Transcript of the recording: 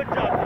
Good job,